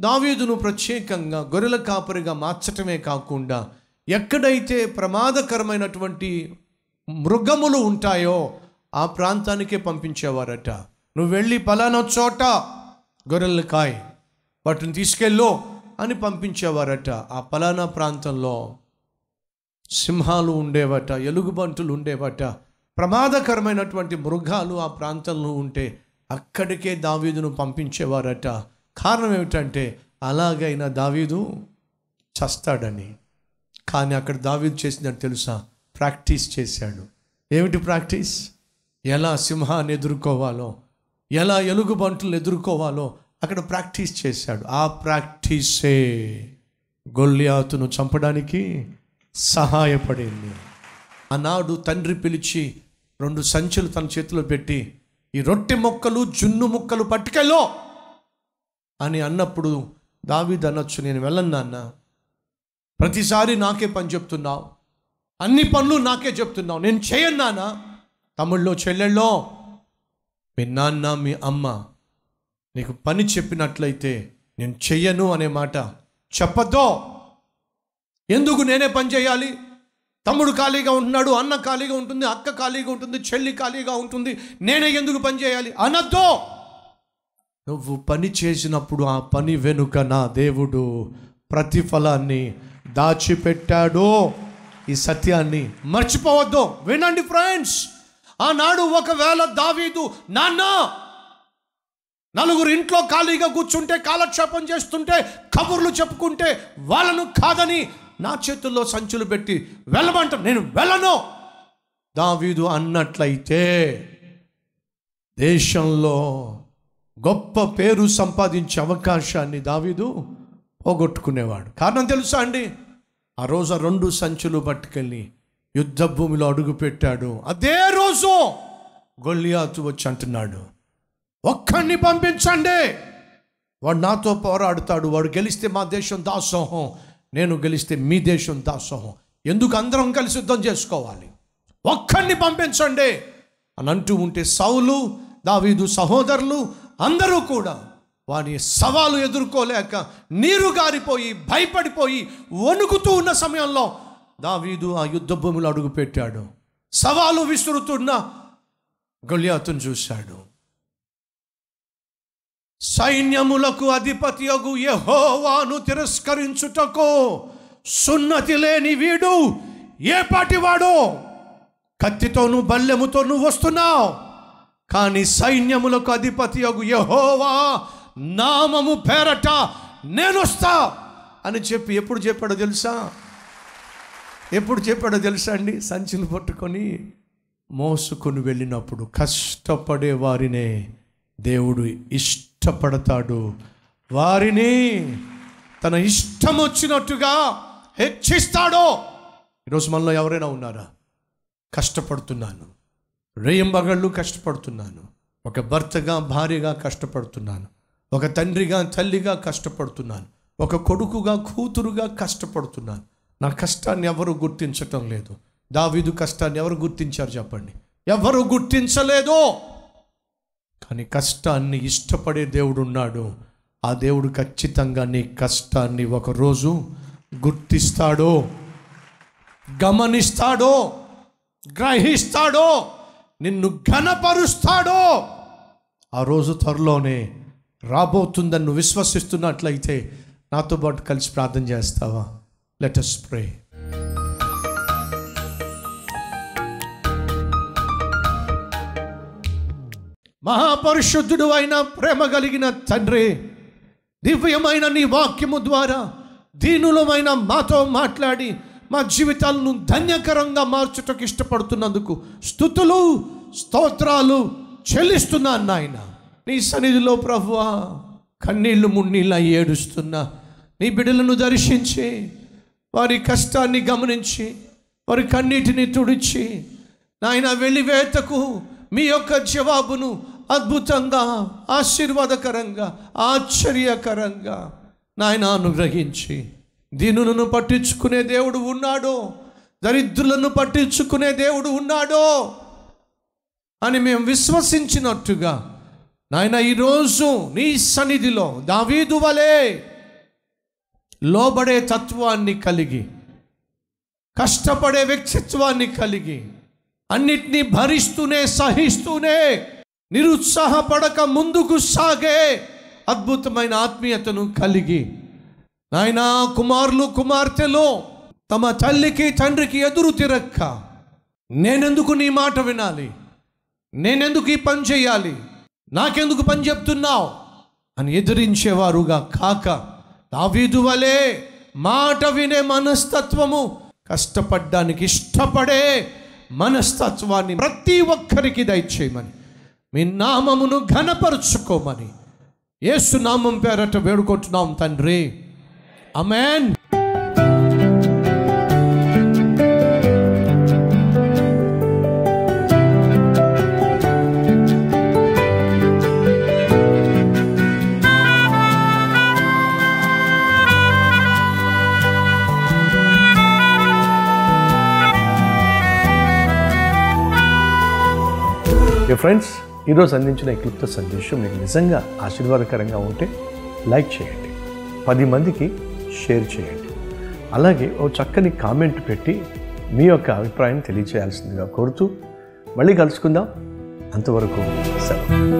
దావీదును ప్రత్యేకంగా గొర్రెల కాపరిగా మార్చటమే కాకుండా ఎక్కడైతే ప్రమాదకరమైనటువంటి మృగములు ఉంటాయో ఆ ప్రాంతానికే పంపించేవారట. నువ్వు వెళ్ళి పలానా చోట గొర్రెలు కాయ్ వాటిని తీసుకెళ్ళు అని పంపించేవారట. ఆ పలానా ప్రాంతంలో సింహాలు ఉండేవట ఎలుగుబంటులు ఉండేవట. ప్రమాదకరమైనటువంటి మృగాలు ఆ ప్రాంతంలో ఉంటే అక్కడికే దావీదును పంపించేవారట. కారణం ఏమిటంటే అలాగైనా దావీదు చస్తాడని. కానీ అక్కడ దావీదు చేసిందని తెలుసా? ప్రాక్టీస్ చేశాడు. ఏమిటి ప్రాక్టీస్? ఎలా సింహాన్ని ఎదుర్కోవాలో ఎలా ఎలుగుబంటులు ఎదుర్కోవాలో అక్కడ ప్రాక్టీస్ చేశాడు. ఆ ప్రాక్టీసే గొల్లియాతును చంపడానికి సహాయపడింది. ఆనాడు తండ్రి పిలిచి రెండు సంచులు తన చేతిలో పెట్టి ఈ రొట్టె మొక్కలు జున్ను ముక్కలు పట్టుకెళ్ళో! అని అన్నప్పుడు దావీద్ అనొచ్చు నేను వెళ్ళను నాన్న. ప్రతిసారి నాకే పని చెప్తున్నావు. అన్ని పనులు నాకే చెప్తున్నావు. నేను చేయను నాన్న. తమ్ముళ్ళో చెల్లెళ్ళో మీ నాన్న మీ అమ్మ నీకు పని చెప్పినట్లయితే నేను చెయ్యను అనే మాట. చెప్పద్దో. ఎందుకు నేనే పని చేయాలి? తమ్ముడు ఖాళీగా ఉంటున్నాడు అన్న ఖాళీగా ఉంటుంది అక్క ఖాళీగా ఉంటుంది చెల్లి ఖాళీగా ఉంటుంది. నేనే ఎందుకు పని చేయాలి? అనద్దో. నువ్వు పని చేసినప్పుడు ఆ పని వెనుక నా దేవుడు ప్రతిఫలాన్ని దాచిపెట్టాడు. ఈ సత్యాన్ని మర్చిపోవద్దు. వినండి ఫ్రెండ్స్ ఆనాడు ఒకవేళ దావీదు నాన్న నలుగురు ఇంట్లో ఖాళీగా కూర్చుంటే కాలక్షేపం చేస్తుంటే కబుర్లు చెప్పుకుంటే వాళ్ళను కాదని నా చేతుల్లో సంచులు పెట్టి వెళ్ళమంట నేను వెళ్ళను. దావీదు అన్నట్లయితే దేశంలో గొప్ప పేరు సంపాదించే అవకాశాన్ని దావీదు పోగొట్టుకునేవాడు. కారణం తెలుసా అండి? ఆ రోజు రెండు సంచులు పట్టుకెళ్ళి యుద్ధ భూమిలో అడుగు పెట్టాడు అదే రోజు గొల్లియాతు వచ్చి అంటున్నాడు ఒక్కడిని పంపించండి. వాడు నాతో పోరాడుతాడు. వాడు గెలిస్తే మా దేశం దాసోహం. నేను గెలిస్తే మీ దేశం దాసోహం. ఎందుకు అందరం కలిసి యుద్ధం చేసుకోవాలి? ఒక్కడిని పంపించండి. అని అంటూ ఉంటే సౌలు దావీదు సహోదరులు అందరూ కూడా వాని సవాలు ఎదుర్కోలేక నీరు గారిపోయి భయపడిపోయి వణుకుతూ ఉన్న సమయంలో దావీదు ఆ యుద్ధ భూమిలో అడుగుపెట్టాడు. సవాలు విసురుతున్న గొల్యాతును చూశాడు. సైన్యములకు అధిపతియగు యహోవాను తిరస్కరించుటకు సున్నతి లేని వీడు ఏ పాటివాడో? కత్తితోనూ బల్లెముతోనూ వస్తున్నావు. కానీ సైన్యములకు అధిపతి యగు యహోవా నామము పేరట నేను వస్తా అని చెప్పి ఎప్పుడు చెప్పాడో తెలుసా? ఎప్పుడు చెప్పాడో తెలుసా అండి? సంచులు పట్టుకొని మోసుకొని వెళ్ళినప్పుడు కష్టపడే వారినే దేవుడు ఇష్టపడతాడు. వారిని తన ఇష్టం వచ్చినట్టుగా హెచ్చిస్తాడో. ఈరోజు మనలో ఎవరైనా ఉన్నారా? కష్టపడుతున్నాను. రేయంబగళ్ళు కష్టపడుతున్నాను. ఒక భర్తగా భార్యగా కష్టపడుతున్నాను. ఒక తండ్రిగా తల్లిగా కష్టపడుతున్నాను. ఒక కొడుకుగా కూతురుగా కష్టపడుతున్నాను. నా కష్టాన్ని ఎవరు గుర్తించటం లేదు. దావీదు కష్టాన్ని ఎవరు గుర్తించారు చెప్పండి? ఎవరు గుర్తించలేదు. కానీ కష్టాన్ని ఇష్టపడే దేవుడు ఉన్నాడు ఆ దేవుడు ఖచ్చితంగా నీ కష్టాన్ని ఒకరోజు గుర్తిస్తాడో. గమనిస్తాడో. గ్రహిస్తాడో. నిన్ను ఘనపరుస్తాడో. ఆ రోజు త్వరలోనే రాబోతుందని నువ్వు విశ్వసిస్తున్నట్లయితే నాతో పాటు కలిసి ప్రార్థన చేస్తావా? లెట్ అస్ ప్రే మహాపరిశుద్ధుడు అయిన ప్రేమ కలిగిన తండ్రి దివ్యమైన నీ వాక్యము ద్వారా దీనులమైన మాతో మాట్లాడి మా జీవితాలను ధన్యకరంగా మార్చుటకు ఇష్టపడుతున్నందుకు స్థుతులు స్తోత్రాలు చెల్లిస్తున్నాను నాయన. నీ సన్నిధిలో ప్రభువా కన్నీళ్ళు మున్నీళ్ళ ఏడుస్తున్నా. నీ బిడ్డలను దర్శించి వారి కష్టాన్ని గమనించి వారి కన్నీటిని తుడిచి నాయన వెలివేతకు మీ యొక్క జవాబును అద్భుతంగా ఆశీర్వాదకరంగా ఆశ్చర్యకరంగా నాయన అనుగ్రహించి. దీనులను పట్టించుకునే దేవుడు ఉన్నాడో దరిద్రులను పట్టించుకునే దేవుడు ఉన్నాడో అని మేము విశ్వసించినట్టుగా. నాయన ఈరోజు నీ సన్నిధిలో దావీదు వలే లోబడే తత్వాన్ని కలిగి కష్టపడే వ్యక్తిత్వాన్ని కలిగి అన్నిటినీ భరిస్తూనే సహిస్తూనే నిరుత్సాహపడక ముందుకు సాగే అద్భుతమైన ఆత్మీయతను కలిగి నాయనా కుమారులు కుమార్తెలు తమ తల్లికి తండ్రికి ఎదురు తిరక్క. నేనెందుకు నీ మాట వినాలి? నేనెందుకు ఈ పని చేయాలి? నాకెందుకు పని చెప్తున్నావు? అని ఎదిరించేవారుగా కాక దావీదు వలే మాట వినే మనస్తత్వము కష్టపడ్డానికి ఇష్టపడే మనస్తత్వాన్ని ప్రతి ఒక్కరికి దయచేయమని. మీ నామమును ఘనపరుచుకోమని. ఏసునామం నామం పేరట వేడుకుంటున్నాం తండ్రి. అమెన్ ఏ ఫ్రెండ్స్ ఈరోజు అందించిన ఈ క్లుప్త సందేశం మీకు నిజంగా ఆశీర్వాదకరంగా ఉంటే లైక్ చేయండి పది మందికి షేర్ చేయండి. అలాగే ఓ చక్కని కామెంట్ పెట్టి మీ యొక్క అభిప్రాయం తెలియచేయాల్సిందిగా కోరుతూ మళ్ళీ కలుసుకుందాం. అంతవరకు సెలవు.